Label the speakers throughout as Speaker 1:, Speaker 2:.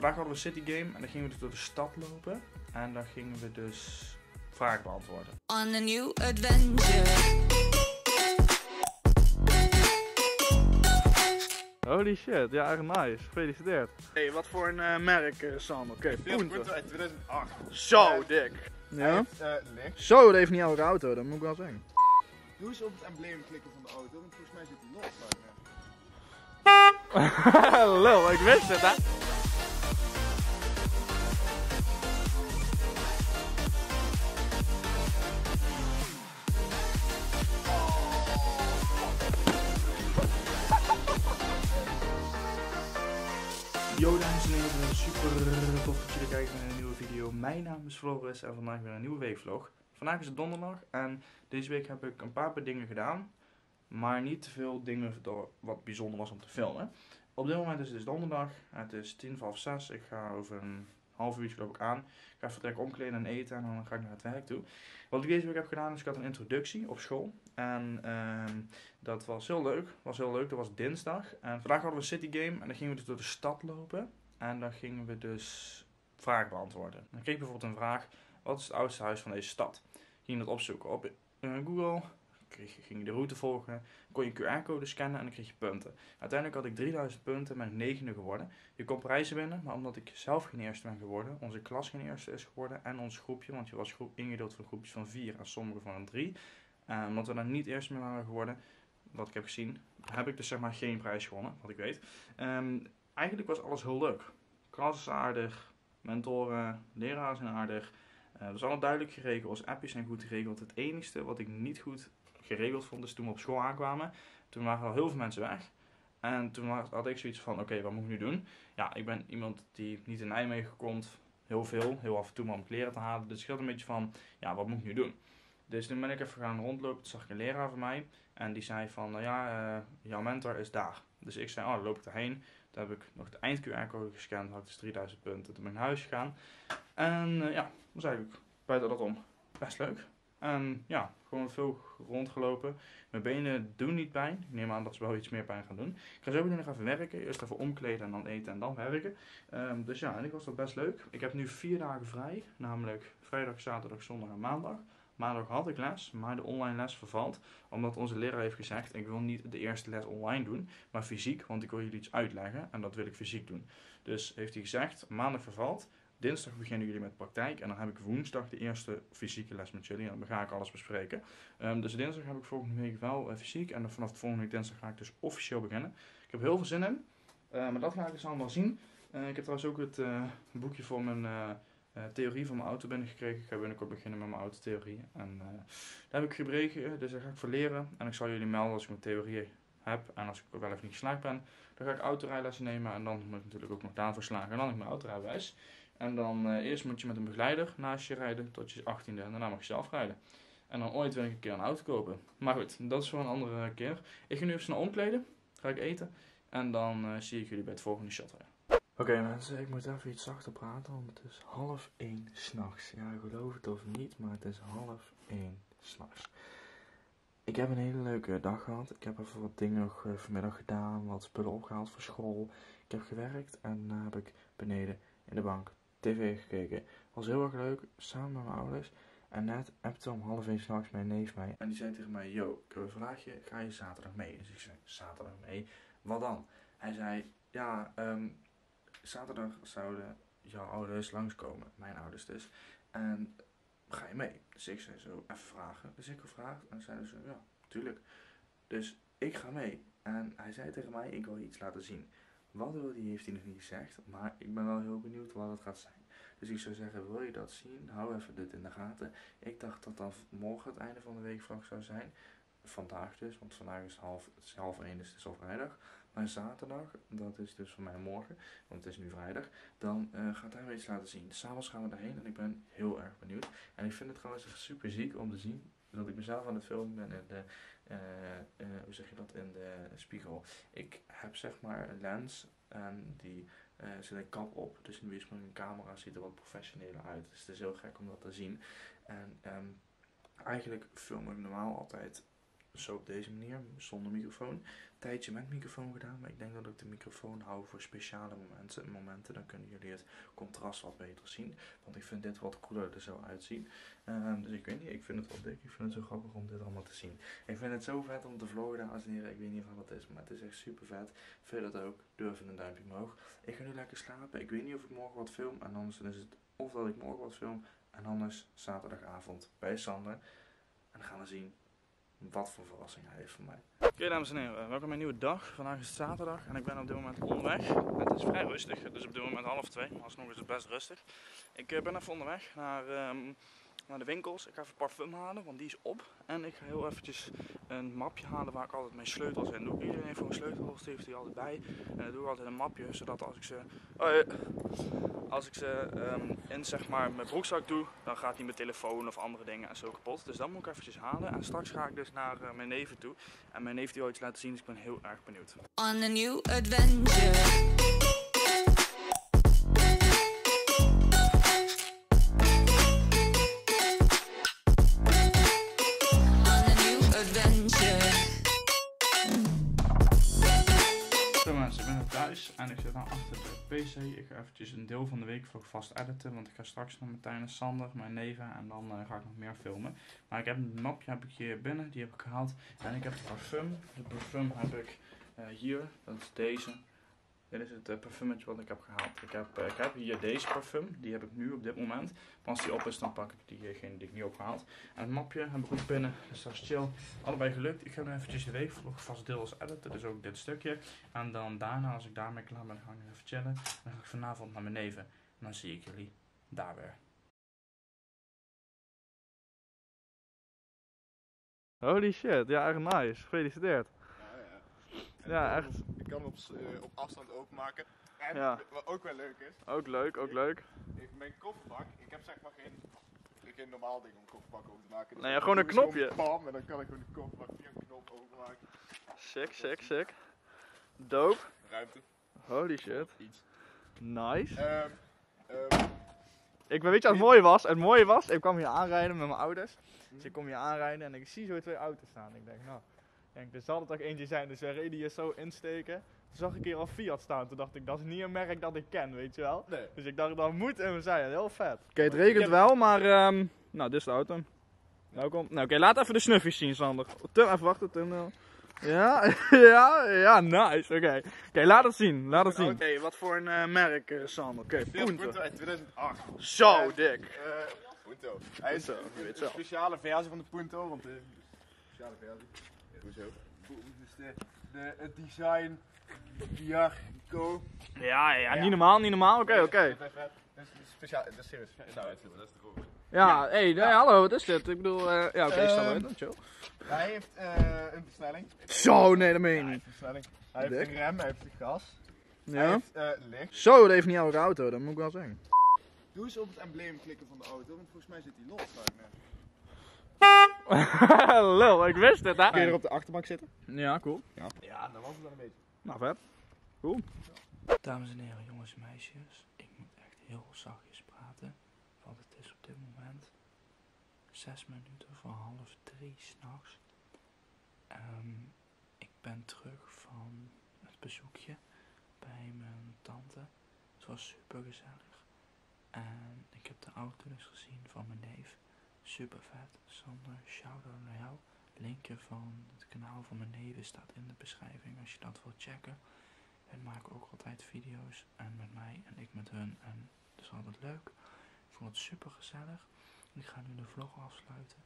Speaker 1: Vandaag hadden we City Game en dan gingen we dus door de stad lopen. En dan gingen we dus vragen beantwoorden.
Speaker 2: on a new adventure.
Speaker 1: Holy shit, ja echt nice. Gefeliciteerd. Hey, wat voor een eh, merk, uh, Sam? Oké,
Speaker 3: Punten uit 2008.
Speaker 1: Zo dik.
Speaker 3: Hij
Speaker 1: Ja?
Speaker 3: heeft, eh.
Speaker 1: Zo, dat heeft niet elke auto, dat moet ik wel zeggen.
Speaker 3: Doe eens op het embleem klikken van de auto, want volgens mij zit hij los.
Speaker 1: Lul, ik wist het hè. Yo dames en heren, super tof dat jullie kijken naar een nieuwe video. Mijn naam is Floris en vandaag weer een nieuwe weekvlog. Vandaag is het donderdag en deze week heb ik een paar dingen gedaan. Maar niet te veel dingen wat bijzonder was om te filmen. Op dit moment is het dus donderdag. Het is tien voor half zes. Ik ga over een half uurtje loop ik aan. Ik ga lekker omkleden en eten en dan ga ik naar het werk toe. Wat ik deze week heb gedaan is ik had een introductie op school. En ehm, dat was heel leuk. was heel leuk. Dat was dinsdag. En vandaag hadden we city game en dan gingen we dus door de stad lopen. En dan gingen we dus vragen beantwoorden. Dan kreeg ik bijvoorbeeld een vraag. Wat is het oudste huis van deze stad? Ging dat opzoeken op eh, Google. Kreeg, ging je de route volgen. Kon je QR-code scannen en dan kreeg je punten. Uiteindelijk had ik 3000 punten met negende geworden. Je kon prijzen winnen, maar omdat ik zelf geen eerste ben geworden, onze klas geen eerste is geworden en ons groepje, want je was ingedeeld van groepjes van vier en sommige van drie. Omdat we dan niet eerst meer waren geworden, wat ik heb gezien, heb ik dus zeg maar geen prijs gewonnen, wat ik weet. Ehm, eigenlijk was alles heel leuk. Klas is aardig, mentoren, leraren zijn aardig. Dat is allemaal duidelijk geregeld, onze appjes zijn goed geregeld. Het enige wat ik niet goed geregeld vond is toen we op school aankwamen. Toen waren al heel veel mensen weg. En toen had ik zoiets van, oké, wat moet ik nu doen? Ja, ik ben iemand die niet in Nijmegen komt, heel veel, heel af en toe maar om kleren te halen. Dus ik had een beetje van, ja, wat moet ik nu doen? Dus toen ben ik even gaan rondlopen, toen zag ik een leraar van mij. En die zei van, nou ja, eh, jouw mentor is daar. Dus ik zei, oh, dan loop ik daarheen. Toen heb ik nog de eind QR-code gescand, had ik dus 3000 punten. Toen ben ik naar huis gegaan. En eh, ja, was eigenlijk buiten dat om best leuk. En ja, gewoon veel rondgelopen. Mijn benen doen niet pijn. Ik neem aan dat ze wel iets meer pijn gaan doen. Ik ga zo meteen nog even werken. Eerst even omkleden en dan eten en dan werken. Ehm, dus ja, en ik was dat best leuk. Ik heb nu vier dagen vrij. Namelijk vrijdag, zaterdag, zondag en maandag. Maandag had ik les, maar de online les vervalt. Omdat onze leraar heeft gezegd, ik wil niet de eerste les online doen, maar fysiek. Want ik wil jullie iets uitleggen en dat wil ik fysiek doen. Dus heeft hij gezegd, maandag vervalt. Dinsdag beginnen jullie met praktijk en dan heb ik woensdag de eerste fysieke les met jullie. En dan ga ik alles bespreken. Ehm, dus dinsdag heb ik volgende week wel eh, fysiek. En dan vanaf de volgende week dinsdag ga ik dus officieel beginnen. Ik heb heel veel zin in. Eh, maar dat ga ik dus allemaal zien. Eh, ik heb trouwens ook het boekje voor mijn theorie van mijn auto binnengekregen. Ik ga binnenkort beginnen met mijn autotheorie. En eh, daar heb ik gebreken, dus daar ga ik voor leren. En ik zal jullie melden als ik mijn theorie heb. En als ik wel even niet geslaagd ben, dan ga ik autorijlessen nemen. En dan moet ik natuurlijk ook nog daarvoor slagen. En dan heb ik mijn autorijbewijs. En dan eh, eerst moet je met een begeleider naast je rijden tot je 18e en daarna mag je zelf rijden. En dan ooit wil ik een keer een auto kopen. Maar goed, dat is voor een andere keer. Ik ga nu even snel omkleden. Ga ik eten. En dan eh, zie ik jullie bij het volgende shot Oké mensen, ik moet even iets zachter praten, want het is half één s'nachts. Ja, geloof het of niet, maar het is half één s'nachts. Ik heb een hele leuke dag gehad. Ik heb even wat dingen nog eh, vanmiddag gedaan, wat spullen opgehaald voor school. Ik heb gewerkt en daarna heb ik beneden in de bank tv gekeken. Was heel erg leuk, samen met mijn ouders. En net appte om half één s'nachts mijn neef mij. En die zei tegen mij, yo, ik heb een vraagje, ga je zaterdag mee? Dus ik zei, zaterdag mee? Wat dan? Hij zei, ja, ehm, zaterdag zouden jouw ouders langskomen, mijn ouders dus. En ga je mee? Dus ik zei zo, even vragen. Dus ik gevraagd en zeiden ze, ja, tuurlijk. Dus ik ga mee. En hij zei tegen mij, ik wil je iets laten zien. Wat wil die heeft hij nog niet gezegd, maar ik ben wel heel benieuwd wat het gaat zijn. Dus ik zou zeggen, wil je dat zien? Hou even dit in de gaten. Ik dacht dat dat morgen het einde van de week vlog zou zijn. Vandaag dus, want vandaag is half, is half één, dus het is al vrijdag. Maar zaterdag, dat is dus voor mij morgen, want het is nu vrijdag, dan eh, gaat hij me iets laten zien. S'avonds gaan we daarheen en ik ben heel erg benieuwd. En ik vind het trouwens echt super ziek om te zien dat ik mezelf aan het filmen ben in de, eh, eh, hoe zeg je dat, in de spiegel. Ik heb zeg maar een lens en die zit een kap op, dus nu is mijn camera ziet er wat professioneler uit. Dus het is heel gek om dat te zien. En ehm, eigenlijk film ik normaal altijd zo op deze manier, zonder microfoon. Een tijdje met microfoon gedaan, maar ik denk dat ik de microfoon hou voor speciale momenten. momenten dan kunnen jullie het contrast wat beter zien. Want ik vind dit wat cooler er zo uitzien. Ehm, dus ik weet niet, ik vind het wel dik. Ik vind het zo grappig om dit allemaal te zien. Ik vind het zo vet om te vloggen, dames en heren. Ik weet niet wat het is, maar het is echt super vet. Vind je dat ook? Doe even een duimpje omhoog. Ik ga nu lekker slapen. Ik weet niet of ik morgen wat film. En anders is het of dat ik morgen wat film. En anders zaterdagavond bij Sander. En dan gaan we zien wat voor verrassing hij heeft voor mij. Oké dames en heren, welkom bij een nieuwe dag. Vandaag is het zaterdag en ik ben op dit moment onderweg. Het is vrij rustig, het is op dit moment half twee, maar alsnog is het best rustig. Ik eh, ben even onderweg naar, ehm, naar de winkels. Ik ga even parfum halen, want die is op. En ik ga heel eventjes een mapje halen waar ik altijd mijn sleutels in doe. Iedereen heeft een sleutel, Steve heeft die altijd bij. En dan doe ik altijd een mapje, zodat als ik ze, ja. als ik ze ehm, in zeg maar, mijn broekzak doe, dan gaat niet mijn telefoon of andere dingen en zo kapot. Dus dat moet ik eventjes halen. En straks ga ik dus naar eh, mijn neven toe. En mijn neef die ooit laten zien, dus ik ben heel erg benieuwd.
Speaker 2: On a new adventure.
Speaker 1: Ik ga eventjes een deel van de week vlog vast editen, want ik ga straks naar Martijn en Sander, mijn neven, en dan eh, ga ik nog meer filmen. Maar ik heb een mapje heb ik hier binnen, die heb ik gehaald. En ik heb de parfum. De parfum heb ik eh, hier, dat is deze. Dit is het uh, parfumetje wat ik heb gehaald. Ik heb, eh, ik heb hier deze parfum, die heb ik nu op dit moment. Als die op is, dan pak ik diegene die ik niet opgehaald. En het mapje heb ik ook binnen, dus dat is chill. Allebei gelukt. Ik ga nu eventjes de weekvlog vast deels editen, dus ook dit stukje. En dan daarna, als ik daarmee klaar ben, ga ik even chillen. Dan ga ik vanavond naar mijn neven. En dan zie ik jullie daar weer. Holy shit, ja echt nice. Gefeliciteerd.
Speaker 3: Ja, ja. En
Speaker 1: Ja,
Speaker 3: ik kan
Speaker 1: echt.
Speaker 3: Op, ik kan op, s- eh, op afstand openmaken. En
Speaker 1: Ja.
Speaker 3: wat ook wel leuk is,
Speaker 1: Ook leuk, ook leuk.
Speaker 3: ik, mijn kofferbak, ik heb zeg maar geen, geen normaal ding om kofferbak open te maken. Dus
Speaker 1: Nee,
Speaker 3: dan
Speaker 1: gewoon een knopje.
Speaker 3: Bam, en dan kan ik gewoon de kofferbak via een knop openmaken.
Speaker 1: Sick, sick, sick. Dope.
Speaker 3: Ruimte,
Speaker 1: Holy shit.
Speaker 3: iets.
Speaker 1: Nice.
Speaker 3: Ehm, ehm,
Speaker 1: Ik weet je wat het mooie was? Het mooie was, ik kwam hier aanrijden met mijn ouders. Dus ik kom hier aanrijden en ik zie zo twee auto's staan. Ik denk, nou, denk, er zal er toch eentje zijn. Dus we reden hier zo insteken. Toen zag ik hier al Fiat staan. Toen dacht ik, dat is niet een merk dat ik ken, weet je wel.
Speaker 3: nee.
Speaker 1: Dus ik dacht, dat moet en we zeiden, heel vet. Oké, het regent wel, maar ehm, nou, dit is de auto. Welkom. Nou, oké, laat even de snuffies zien, Sander. Tim, even wachten, Tim. eh. Ja, ja, ja, nice. Oké, oké, laat het zien, laat het zien. Oké, wat voor een eh, merk, eh, Sander? Oké, Punto.
Speaker 3: Punto uit 2008.
Speaker 1: Zo dik.
Speaker 3: Eh, Punto. Hij is
Speaker 1: Punto, je weet
Speaker 3: een
Speaker 1: wel.
Speaker 3: speciale versie van de Punto, want de speciale versie. Hoezo? Dus de, de, het design, Diarco.
Speaker 1: Ja, ja, niet normaal, niet normaal. Oké, oké.
Speaker 3: Dat is speciaal, dat is serieus. Nou, dat is de.
Speaker 1: Ja, hé, hey, hallo, wat is dit? Ik bedoel, eh, ja, oké,
Speaker 3: Ehm,
Speaker 1: uit, dan chill.
Speaker 3: Hij heeft eh, een versnelling.
Speaker 1: Zo, nee, dat meen je niet.
Speaker 3: Hij heeft een rem, hij heeft een gas. Hij
Speaker 1: Ja?
Speaker 3: heeft eh, licht.
Speaker 1: Zo, dat heeft niet elke auto, dat moet ik wel zeggen.
Speaker 3: Doe eens op het embleem klikken van de auto, want volgens mij zit hij los.
Speaker 1: Lul, ik wist het, hè?
Speaker 3: Kun je er op de achterbank zitten?
Speaker 1: Ja, cool.
Speaker 3: Ja, dan was het wel een beetje.
Speaker 1: Nou, vet. Cool. Dames en heren, jongens en meisjes. Ik moet echt heel zachtjes praten. Want het is op dit moment zes minuten voor half drie s'nachts. Ehm ik ben terug van het bezoekje bij mijn tante. Het was super gezellig. En ik heb de auto dus gezien van mijn neef. Super vet. Sander, shout-out naar jou. Linkje van het kanaal van mijn neven staat in de beschrijving als je dat wilt checken. Hun maken ook altijd video's en met mij en ik met hun en dat is altijd leuk. Ik vond het super gezellig. Ik ga nu de vlog afsluiten.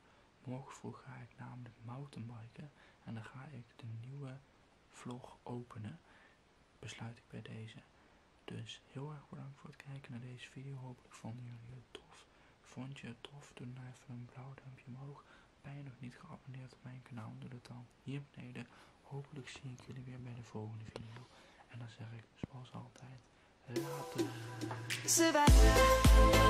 Speaker 1: Morgen vroeg ga ik namelijk mountainbiken en dan ga ik de nieuwe vlog openen. Besluit ik bij deze. Dus heel erg bedankt voor het kijken naar deze video. Hopelijk vonden jullie het tof. Vond je het tof? Doe dan even een blauw duimpje omhoog. Ben je nog niet geabonneerd op mijn kanaal? Doe dat dan hier beneden. Hopelijk zie ik jullie weer bij de volgende video. En dan zeg ik zoals altijd. Later.